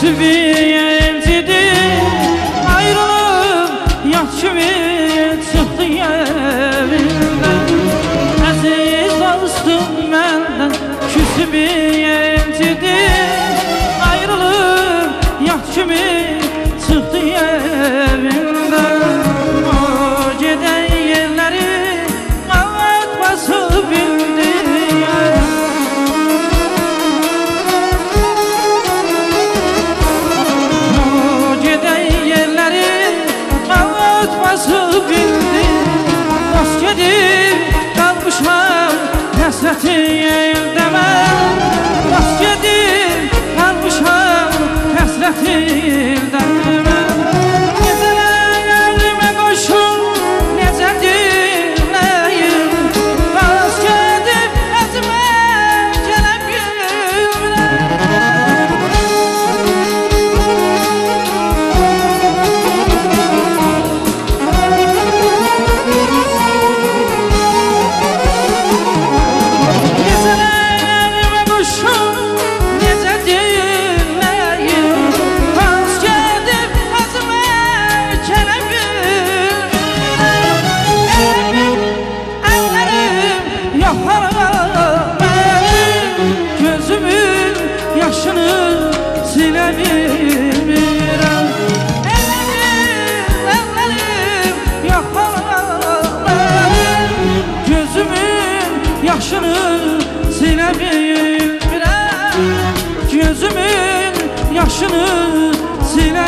Tasbih 같은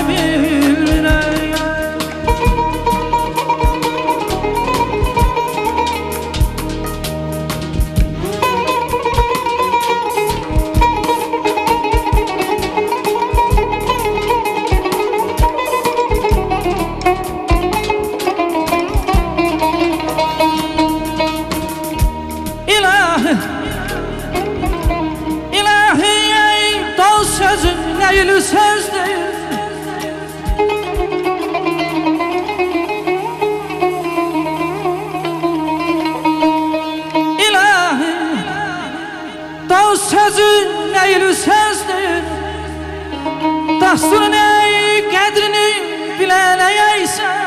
silebilirim neyli sözdür. Dasturun ey kadrini bilene yeysen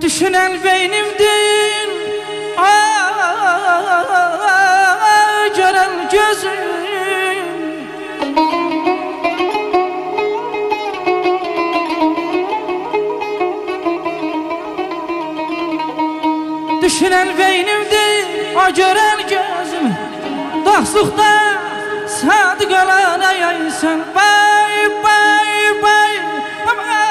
Düşünen beynimdin Aa, Gören gözüm Düşünen beynimdin O gören gözüm Dostlukta sadık olana yaysan Bay bay bay Aman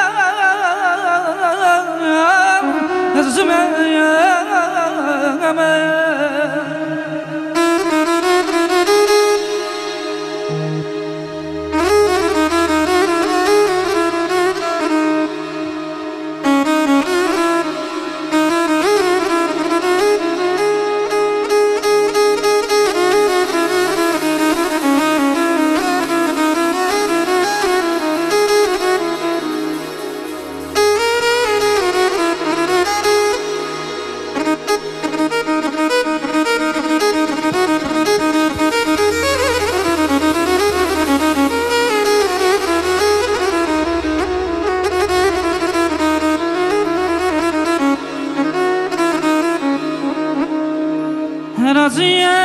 Nazıma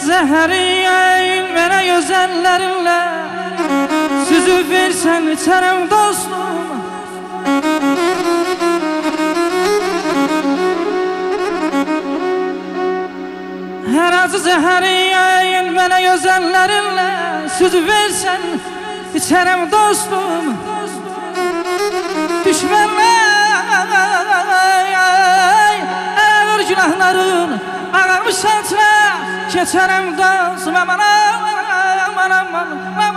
Zəhəri mənə gözəllərinlə Süzüb versən içərəm dostum. Hər acı zəhəri mənə gözəllərinlə Süzüb versən içərəm dostum. Düşmənlər Keçərəm dostum Aman aman aman aman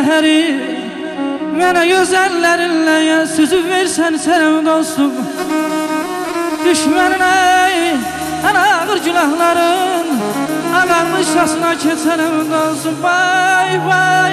səhəri Mənə göz əllərinlə ya süzüb versən sənəm dostum. Düşməninə ən ağır günahların Ağarmışasına keçənəm dostum. Vay vay